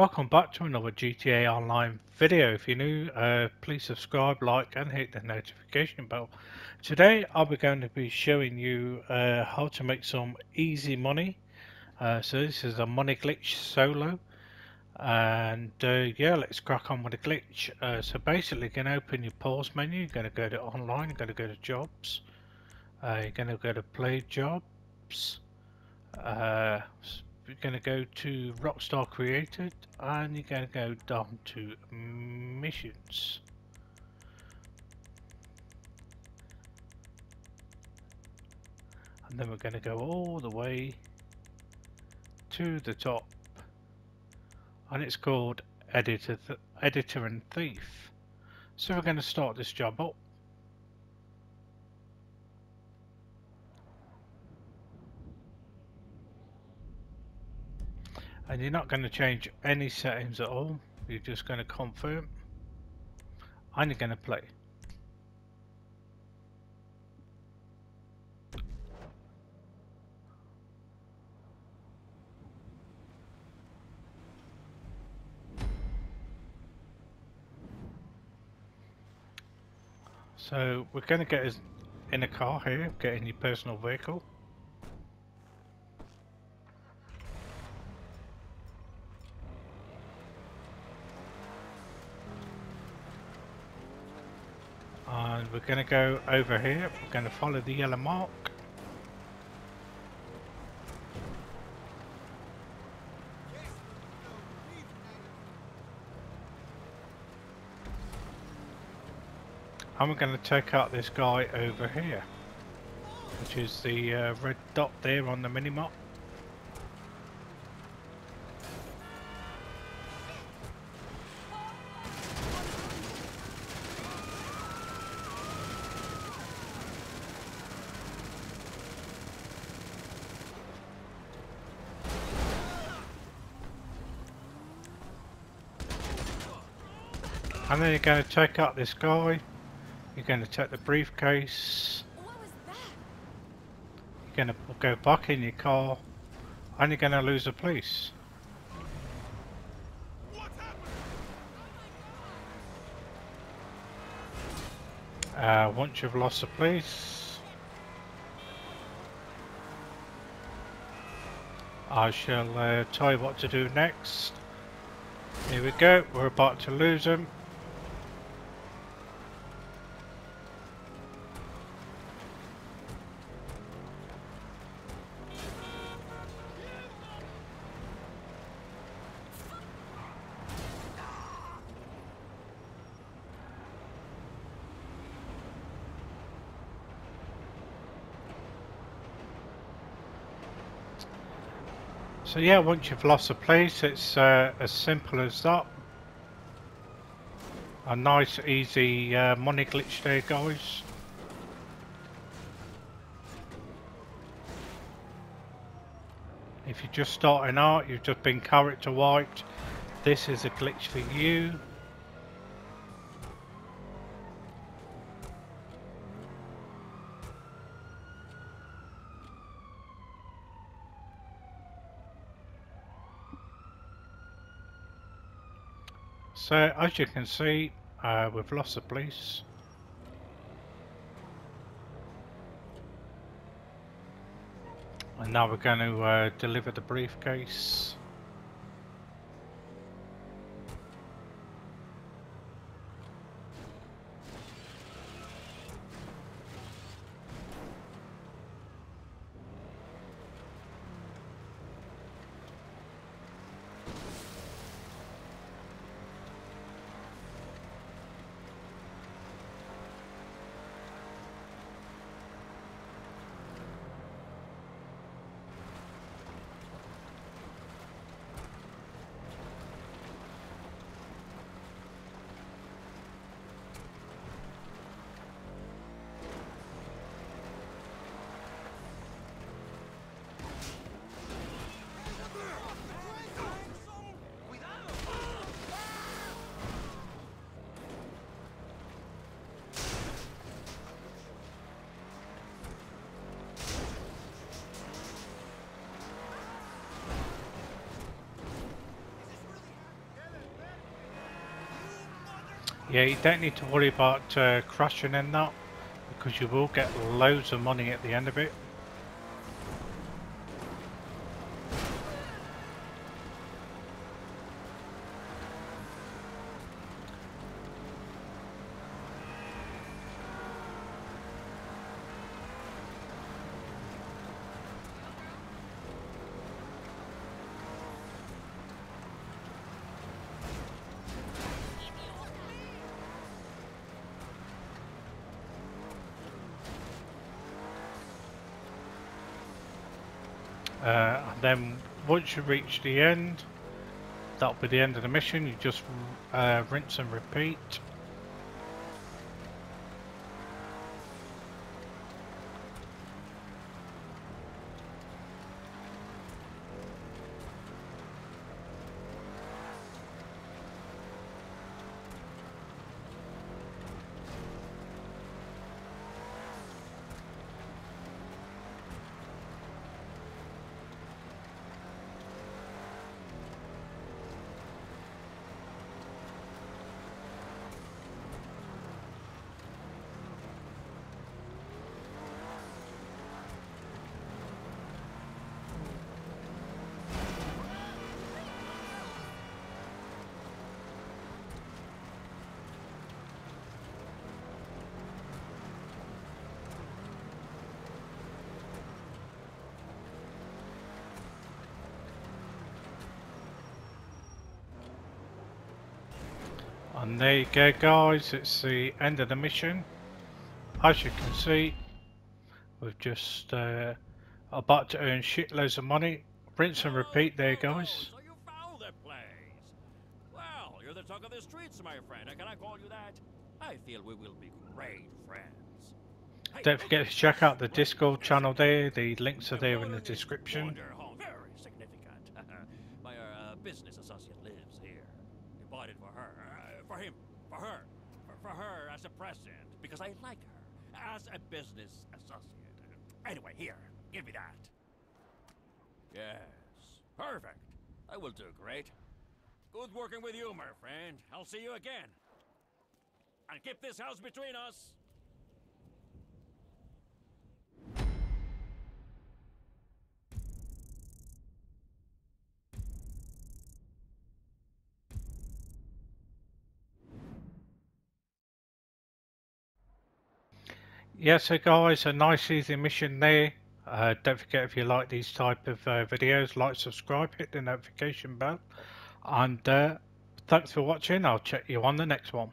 Welcome back to another GTA Online video. If you're new, uh, please subscribe, like and hit the notification bell. Today I'll be going to be showing you uh, how to make some easy money. Uh, so this is a money glitch solo. And uh, yeah, let's crack on with the glitch. Uh, so basically you're going to open your pause menu, you're going to go to online, you're going to go to jobs. Uh, you're going to go to play jobs. You're going to go to Rockstar Created and you're going to go down to missions. And then we're going to go all the way to the top and it's called Editor, Th Editor and Thief. So we're going to start this job up. And you're not going to change any settings at all. You're just going to confirm. And you're going to play. So we're going to get in a car here, get in your personal vehicle. and we're going to go over here. We're going to follow the yellow mark. And we're going to take out this guy over here which is the uh, red dot there on the minimap And then you're going to take out this guy. You're going to take the briefcase. You're going to go back in your car. And you're going to lose the police. Uh, once you've lost the police, I shall uh, tell you what to do next. Here we go, we're about to lose them. So yeah, once you've lost a place, it's uh, as simple as that. A nice, easy uh, money glitch there, guys. If you're just starting out, you've just been character wiped, this is a glitch for you. So as you can see, uh, we've lost the police. And now we're going to uh, deliver the briefcase. Yeah, you don't need to worry about uh, crashing in that because you will get loads of money at the end of it. Uh, and then once you reach the end, that'll be the end of the mission. You just uh, rinse and repeat. And there you go guys, it's the end of the mission. As you can see, we've just uh, about to earn shitloads of money. Rinse and repeat there guys. So you found the place. Well, you're the talk of the streets, my friend. Can I call you that? I feel we will be great friends. Don't forget to check out the Discord channel there, the links are there in the description. Wonder home. Very significant. my uh, business associate lives here. You bought it for her. Uh, for him. For her. For, for present. Because I like her. As a business associate. Anyway, here. Give me that. Yes. Perfect. I will do great. Good working with you, my friend. I'll see you again. And keep this house between us. Yeah, so guys, a nice easy mission there. Uh, don't forget if you like these type of uh, videos, like, subscribe, hit the notification bell. And uh, thanks for watching. I'll check you on the next one.